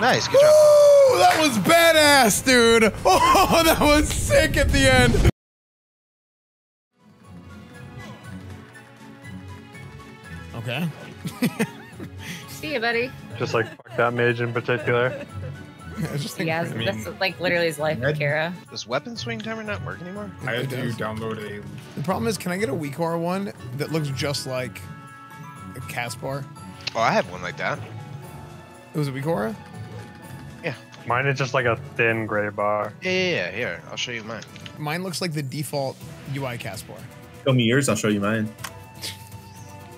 Nice, good job. Ooh, that was badass, dude. Oh, that was sick at the end. Okay. See you, buddy. Just like fuck that mage in particular. I just think Yeah, I mean, that's like literally his life, Red- Kara. Does weapon swing timer not work anymore? I It had to download a. the problem is, can I get a Weakar one that looks just like a cast bar? Oh, I have one like that. It was a WeakAura? Mine is just like a thin gray bar. Yeah, yeah, yeah. Here, I'll show you mine. Mine looks like the default UI cast bar. Show me yours, I'll show you mine.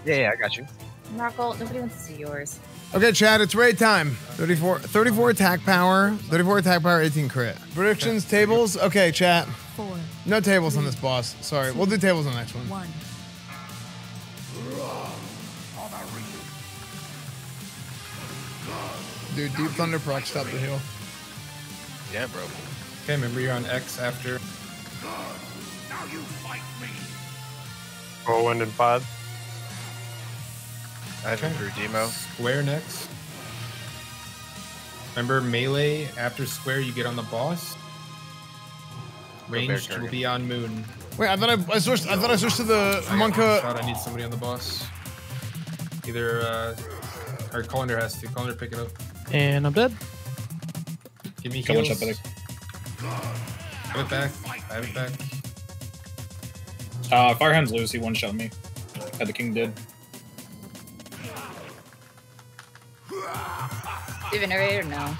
Yeah, yeah, I got you. Markle, nobody wants to see yours. Okay, Chad, it's raid time. 34, 34 attack power, 34 attack power, 18 crit. Predictions, tables. Okay, chat. Four, No tables on this boss. Sorry, we'll do tables on the next one. one. Dude, Deep Thunder proc stop the heal. Yeah, bro. Okay, remember you're on X after. Now you fight me. Whirlwind and pod. I have it demo. Square next. Remember melee after square you get on the boss. Ranged Kurgan. will be on moon. Wait, I thought I, I switched. I thought I switched to the I got Monka. shot, I need somebody on the boss. Either uh, or Colander has to. Colander pick it up. And I'm dead. Give me Come on, heals. shot, buddy. Have it back. I have it back. Uh, Firehand's loose. He one shot me. Uh, the king did. Even narrator? No.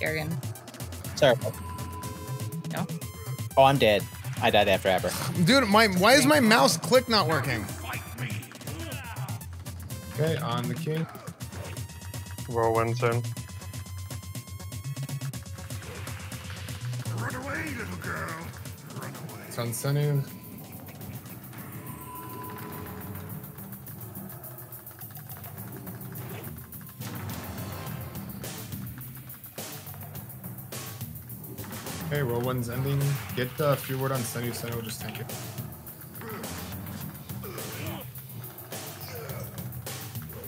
Kerrigan. Sorry. No? Oh, I'm dead. I died after Aber. Dude, my why is my mouse click not working? Okay, on the king. Whirlwind soon. Run away, little girl. Run away. It's on Senu. Okay, roll one's ending. Get uh, few word on Senu. Senu will just tank it.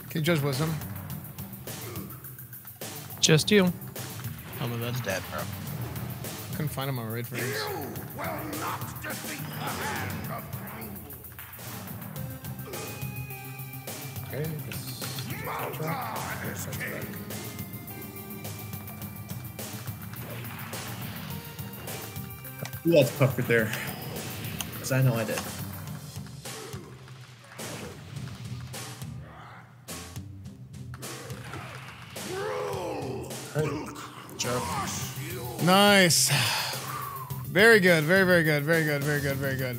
Can you judge wisdom? Just you. I'm in bed. Dead, bro. Couldn't find him on raid friends. Okay, this. Who else puffered there? Because I know I did. Nice. Very good. Very very good. Very good. Very good. Very good.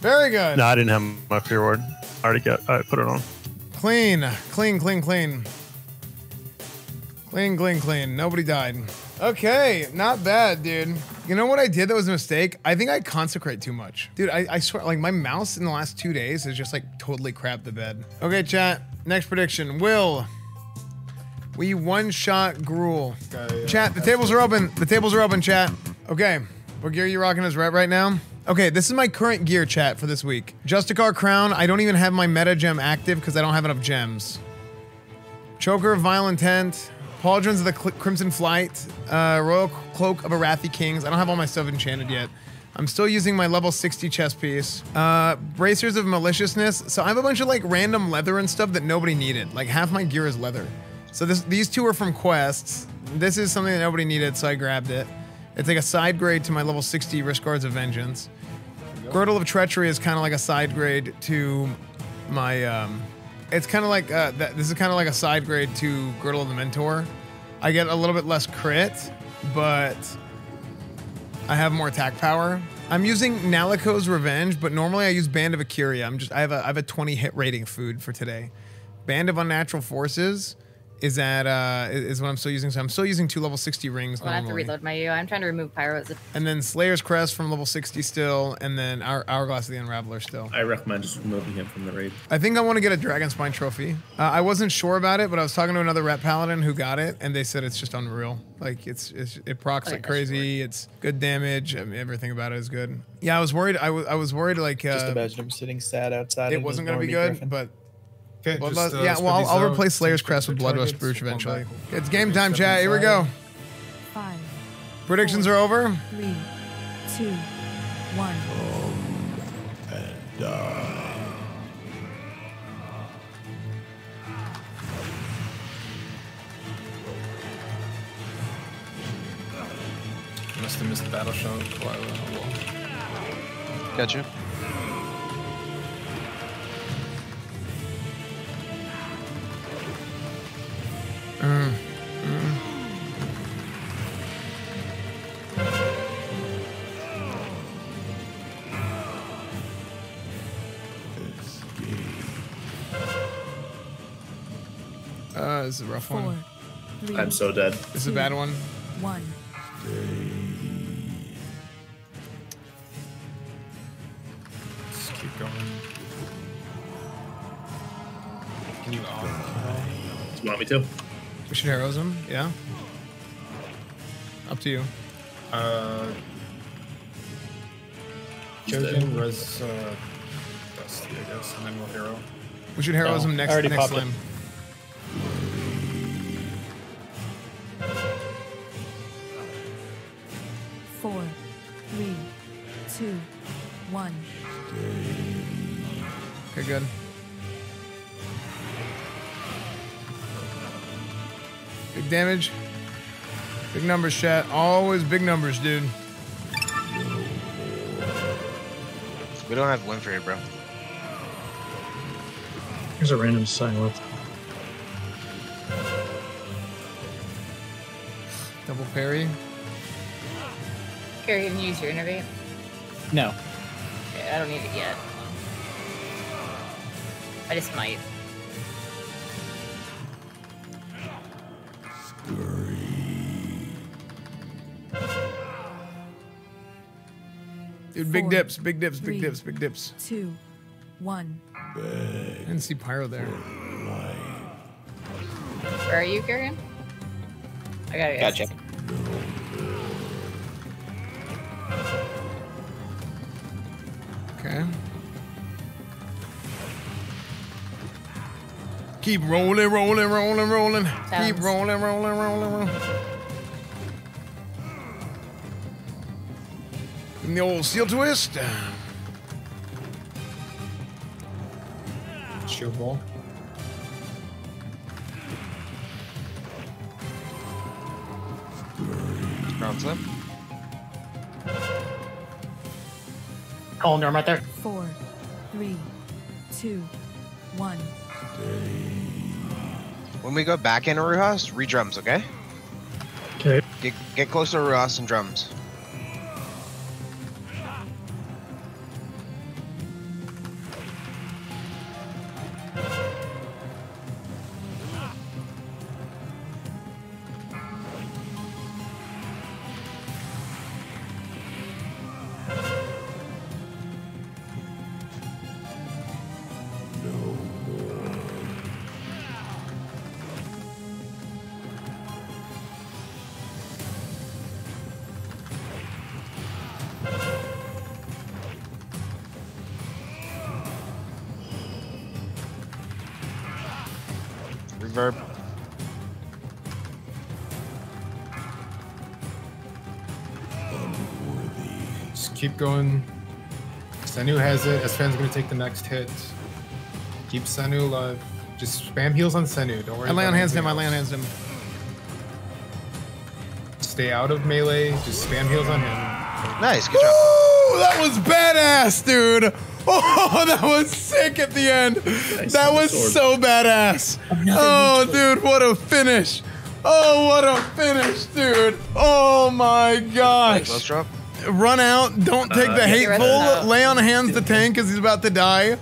Very good. No, I didn't have my fear ward. I already got. I put it on. Clean, clean, clean, clean. Clean, clean, clean. Nobody died. Okay, not bad, dude. You know what I did that was a mistake? I think I consecrate too much. Dude, I, I swear, like my mouse in the last two days is just like totally crap the bed. Okay, chat. Next prediction. Will we one shot Gruul? Guy, uh, Chat, the tables are open. The tables are open, chat. Okay. What gear are you rocking as rep right now? Okay, this is my current gear chat for this week. Justicar Crown. I don't even have my meta gem active because I don't have enough gems. Choker of Vile Intent. Pauldrons of the Cl- Crimson Flight. Uh, Royal Cloak of Arathi Kings. I don't have all my stuff enchanted yet. I'm still using my level 60 chest piece. Uh, Bracers of Maliciousness. So I have a bunch of like random leather and stuff that nobody needed. Like half my gear is leather. So this, these two are from quests. This is something that nobody needed, so I grabbed it. It's like a side grade to my level 60 Wristguards of Vengeance. Girdle of Treachery is kind of like a side grade to my. Um, it's kind of like uh, that. This is kind of like a side grade to Girdle of the Mentor. I get a little bit less crit, but I have more attack power. I'm using Nalico's Revenge, but normally I use Band of Accuria. I'm just I have a I have a 20 hit rating food for today. Band of Unnatural Forces is at uh is what I'm still using. So I'm still using two level 60 rings Well, I have to reload my U. I'm trying to remove pyros. And then Slayer's Crest from level 60 still, and then Hour, Hourglass of the Unraveler still. I recommend just removing him from the raid. I think I want to get a Dragonspine Trophy. Uh, I wasn't sure about it, but I was talking to another rep paladin who got it, and they said it's just unreal. Like it's, it's it procs Okay, like that's crazy. It's good damage. I mean, everything about it is good. Yeah, I was worried. I was I was worried like uh, Just imagine him sitting sad outside. it wasn't gonna be good, Griffin. but Okay, Bloodlust- just, uh, yeah, well, I'll, I'll replace Slayer's Crest with their Bloodlust Brooch eventually. back. It's game time, chat. Here we go. Five, Predictions are over. three, two, one. Must have missed the battle shout. Wow, this is a rough Four, one. three, I'm so dead. This is a bad one. one. Just keep going. Can you off? Do you want me to? We should heroes him. Yeah. Up to you. Uh, Jojen, Res, uh, Dusty, I guess, and then we'll hero. We should heroes Oh, him next I already next popped Four, three, two, one. Okay, good. Big damage. Big numbers, chat. Always big numbers, dude. We don't have win for you, bro. Here's a random silence. Double parry. Gary, can you use your innervate? No. Okay, I don't need it yet. I just might. Dude, big Four, dips, big dips, big three. dips, big dips. Two, one. I didn't see pyro there. Where are you, Garion? I got it. Gotcha. Keep rolling, rolling, rolling, rolling. Keep rolling, rolling, rolling, rolling. And the old seal twist. Shield wall. Ground flip. Calling I'm right there. Four, three, two, one. When we go back into Ruhas, re-drums, okay? Okay. Get, get close to Ruhas and drums. Reverb. Just keep going. Senu has it. Esfand's gonna take the next hit. Keep Senu alive. Just spam heals on Senu. Don't worry. I lay on hands him. I lay on hands him. Stay out of melee. Just spam heals on him. Nice, good job. Ooh, that was badass, dude. Oh, that was sick at the end. that was sword. so badass. Oh, dude, what a finish. Oh, what a finish, dude. Oh my Close gosh. drop. Run out. Don't take uh, the the hateful. Lay on hands the tank because he's about to die.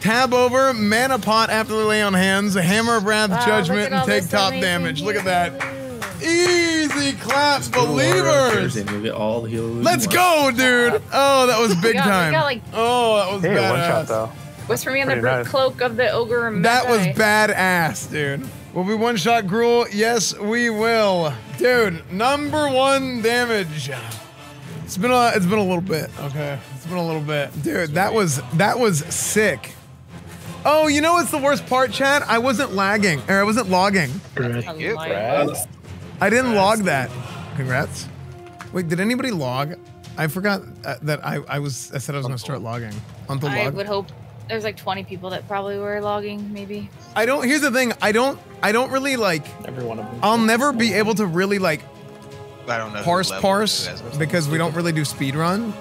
Tab over, mana pot after the lay on hands, hammer of wrath, Wow, judgment, and take top amazing damage. Look at that. Healing. Easy clap, believers. And you'll get all the Let's go, dude. Oh, that was big got- we time. got, like- oh, that was Hey, badass. one shot though. Whisper me on the nice. cloak of the ogre. That was badass, dude. Will we one shot Gruul? Yes, we will. Dude, number one damage. It's been a it's been a little bit. Okay. It's been a little bit. Dude, that was that was sick. Oh, you know what's the worst part, chat? I wasn't lagging, or I wasn't logging. Great. you. Congrats. I didn't log that. Congrats. Wait, did anybody log? I forgot uh, that I, I was I said I was gonna start logging. On the log. I would hope there's like 20 people that probably were logging, maybe. I don't. Here's the thing. I don't. I don't really like. Every one of them. I'll never be able to really like I don't know. parse parse who has it. because we don't really do speed run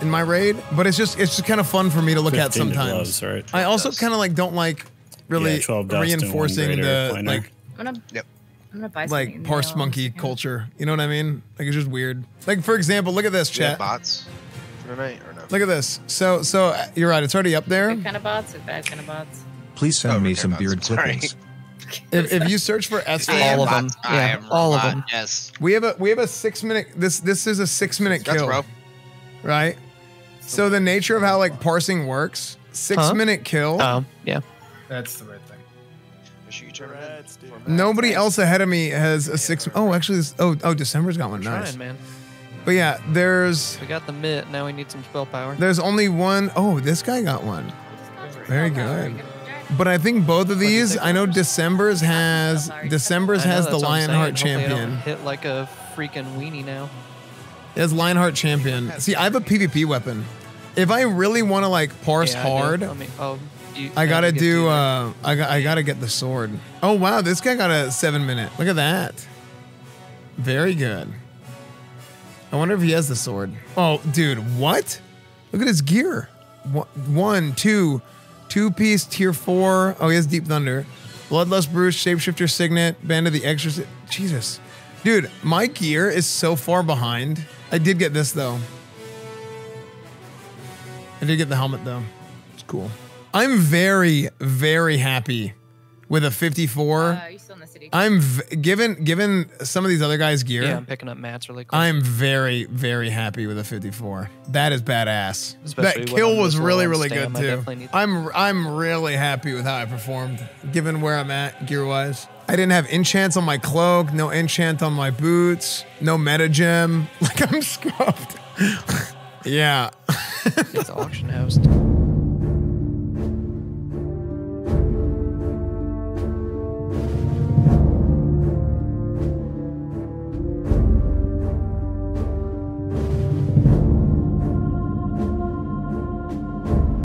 in my raid. But it's just it's just kind of fun for me to look at sometimes. gloves, right? I also kind of like don't like really Yeah, 12 dust and one reinforcing the like I'm gonna, Yep. I'm gonna buy like parse mail in a monkey second. culture. You know what I mean? Like it's just weird. Like for example, look at this Do chat. bots for tonight or no? Look at this. So so you're right. It's already up there. Good kind of bots or bad kind of bots? Please send Oh, me some beard clippings. If, if you search for S I am All of bot. them. I Yeah, am all of them. Yes. we have a we have a six minute this this is a six minute That's kill. rope. right? So the nature of how like parsing works, six Huh? minute kill. Oh, yeah. That's the right Nobody else ahead of me has a six oh, actually, this, oh, oh, December's got one. Trying, Nice. man. But yeah, there's We got the mitt. Now we need some spell power. there's only one oh, this guy got one. Very good. But I think both of these, I know December's has December's I know, has that's the what I'm saying. Lionheart Hopefully I don't champion. Hit like a freaking weenie now. It has Lionheart champion. See, I have a PvP weapon. If I really want to like parse Yeah, I do. hard, I mean, oh, you, I gotta do. Uh, I got. I gotta get the sword. Oh wow, this guy got a seven minute. Look at that. Very good. I wonder if he has the sword. Oh, dude, what? Look at his gear. One, two, two piece tier four. Oh, he has deep thunder. Bloodlust Brooch, Shapeshifter Signet, Band of the Exorcist. Jesus, dude, my gear is so far behind. I did get this though. I did get the helmet though. It's cool. I'm very, very happy with a 54. Uh, are you still in the city? I'm v- given given some of these other guys' gear. Yeah, I'm picking up mats really quick. I'm very, very happy with a 54. That is badass. Especially that kill was really, really stam, good too. I'm I'm really happy with how I performed, given where I'm at gear wise. I didn't have enchants on my cloak, no enchant on my boots, no meta gem. Like I'm scuffed. yeah. It's auction house.